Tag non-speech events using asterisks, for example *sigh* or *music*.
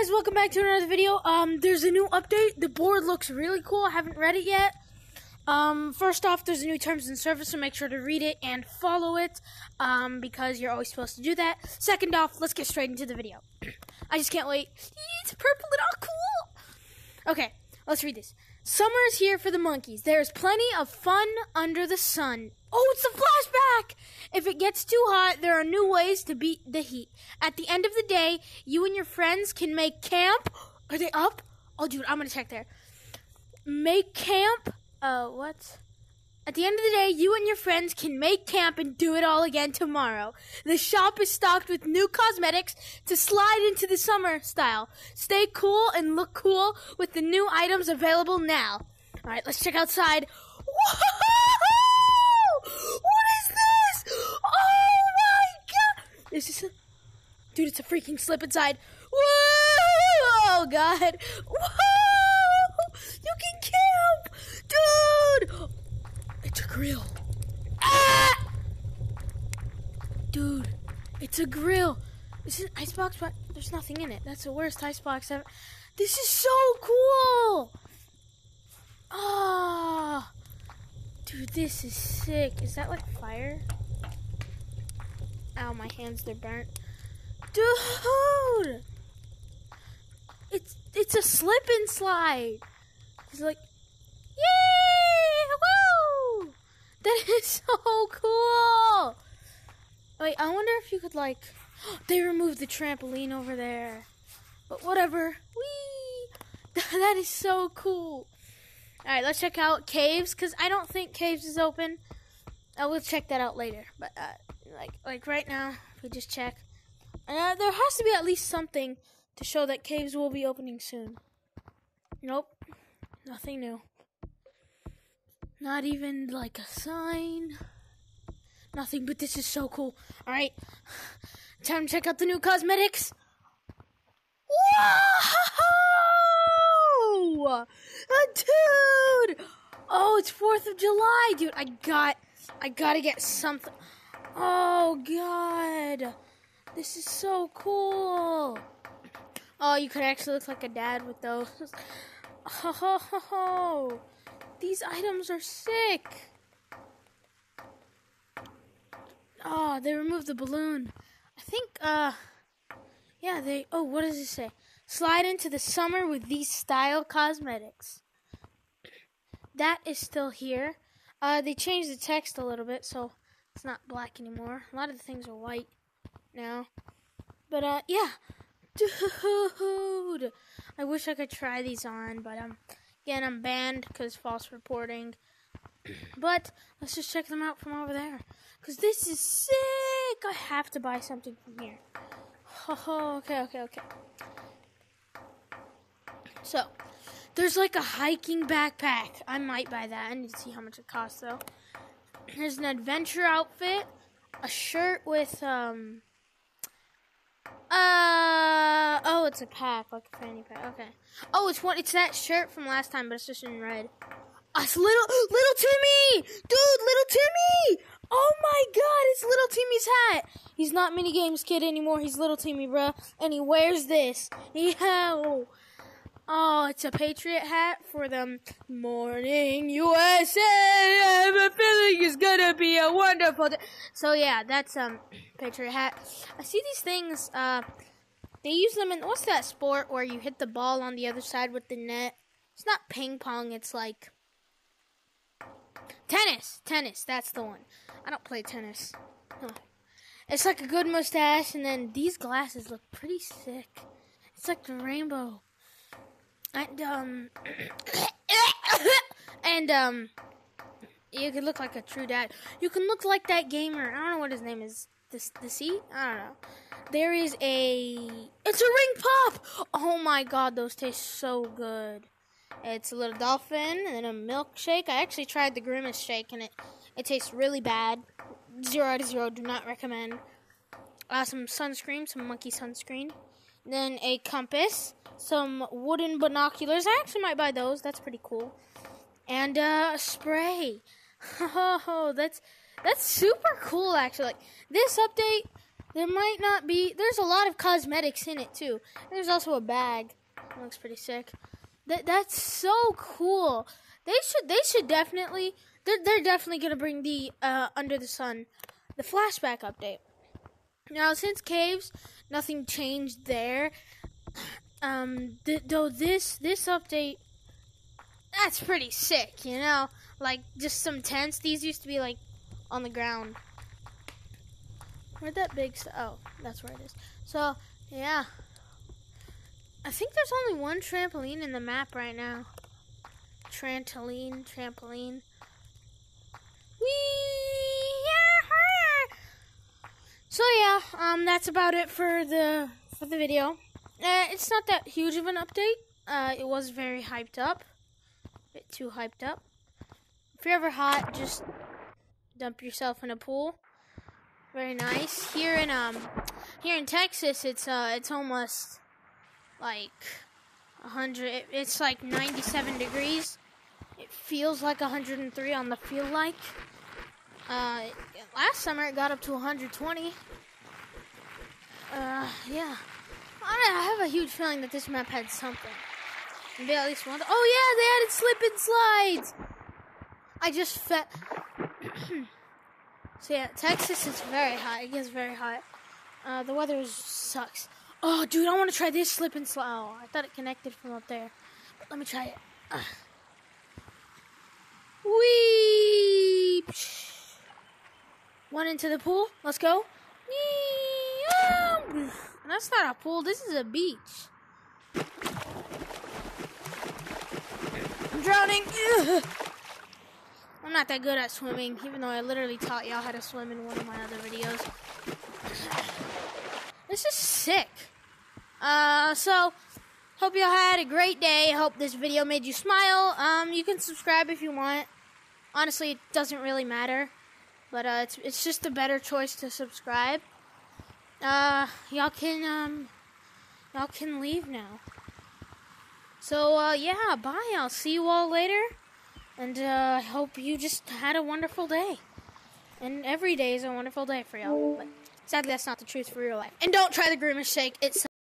guys, welcome back to another video. Um, there's a new update. The board looks really cool. I haven't read it yet. Um, first off, there's a new terms and service, so make sure to read it and follow it, um, because you're always supposed to do that. Second off, let's get straight into the video. *clears throat* I just can't wait. It's purple and all cool. Okay, let's read this. Summer is here for the monkeys. There's plenty of fun under the sun. Oh, it's a flashback! If it gets too hot, there are new ways to beat the heat. At the end of the day, you and your friends can make camp. Are they up? Oh, dude, I'm gonna check there. Make camp. Uh, what? At the end of the day, you and your friends can make camp and do it all again tomorrow. The shop is stocked with new cosmetics to slide into the summer style. Stay cool and look cool with the new items available now. All right, let's check outside. What is this? Oh my god! Is a dude? It's a freaking slip inside. Whoa! Oh god! Whoa! You can camp, dude. It's a grill. Ah! Dude, it's a grill. This is an icebox, but there's nothing in it. That's the worst icebox ever. This is so cool. Ah, dude, this is sick. Is that like fire? Ow, my hands, they're burnt. Dude! It's it's a slip and slide. It's like, yay! Woo! That *laughs* is so cool. Wait, I wonder if you could like. *gasps* They removed the trampoline over there, but whatever. Whee! *laughs* That is so cool. All right, let's check out caves because I don't think caves is open. I will check that out later, but uh, like like right now, if we just check. Uh, there has to be at least something to show that caves will be opening soon. Nope, nothing new. Not even like a sign. Nothing, but this is so cool. All right, time to check out the new cosmetics. Whoa! *laughs* Uh, dude! Oh, it's 4th of July, dude. I got, I gotta get something. Oh, God. This is so cool. Oh, you could actually look like a dad with those. Oh, ho, ho, ho. These items are sick. Oh, they removed the balloon. I think, uh, yeah, they, oh, what does it say? Slide into the summer with these style cosmetics. That is still here. Uh, they changed the text a little bit, so it's not black anymore. A lot of the things are white now. But, uh, yeah. Dude! I wish I could try these on, but, um, again, I'm banned because false reporting. *clears throat* But let's just check them out from over there. Because this is sick! I have to buy something from here. Oh, okay, okay, okay. So, there's like a hiking backpack. I might buy that. I need to see how much it costs though. There's an adventure outfit, a shirt with um uh oh, it's a pack, like a fanny pack. Okay. Oh, it's what It's that shirt from last time, but it's just in red. Us little little Timmy, dude, little Timmy. Oh my God, it's little Timmy's hat. He's not mini games kid anymore. He's little Timmy, bruh, and he wears this. *laughs* Yeah. Oh, it's a Patriot hat for the morning USA. I have a feeling it's gonna be a wonderful day. So yeah, that's um Patriot hat. I see these things. Uh, they use them in what's that sport where you hit the ball on the other side with the net? It's not ping pong. It's like tennis. Tennis. That's the one. I don't play tennis. Huh. It's like a good mustache, and then these glasses look pretty sick. It's like the rainbow. And um *coughs* and um you can look like a true dad. You can look like that gamer. I don't know what his name is. The the sea? I don't know. There is a it's a ring pop. Oh my god, those taste so good. It's a little dolphin and then a milkshake. I actually tried the grimace shake and it it tastes really bad. Zero out of zero. Do not recommend. Uh, some sunscreen, some monkey sunscreen. Then a compass, some wooden binoculars. I actually might buy those. That's pretty cool. And uh, a spray. *laughs* Oh, that's that's super cool. Actually, like this update, there might not be. There's a lot of cosmetics in it too. There's also a bag. Looks pretty sick. That that's so cool. They should they should definitely they're they're definitely gonna bring the uh, Under the Sun, the flashback update. Now since caves, nothing changed there. *clears throat* Um, th- though this this update, that's pretty sick. You know, like just some tents. These used to be like on the ground. Where'd that big st- oh, that's where it is. So yeah, I think there's only one trampoline in the map right now. Trampoline, trampoline. Wee! So yeah, um, that's about it for the for the video. Uh, it's not that huge of an update. Uh, it was very hyped up, a bit too hyped up. If you're ever hot, just dump yourself in a pool. Very nice. Here in um, here in Texas, it's uh, it's almost like 100 it's like 97 degrees it feels like 103 on the feel like uh, last summer it got up to 120 uh, yeah I have a huge feeling that this map had something maybe at least one oh yeah they added slip and slides I just fed *clears throat* so yeah Texas is very hot it gets very hot uh, the weather sucks Oh, dude, I want to try this slip and slide. Oh, I thought it connected from up there. But let me try it. Uh. Whee! One into the pool. Let's go. *sighs* That's not a pool. This is a beach. I'm drowning. *sighs* I'm not that good at swimming, even though I literally taught y'all how to swim in one of my other videos. *sighs* This is sick. Uh, so hope you all had a great day. Hope this video made you smile. Um, you can subscribe if you want. Honestly, it doesn't really matter, but uh, it's it's just a better choice to subscribe. Uh, y'all can um, y'all can leave now. So uh, yeah, bye. I'll see you all later, and uh, I hope you just had a wonderful day. And every day is a wonderful day for y'all. But sadly, that's not the truth for real life. And don't try the grimace shake. It's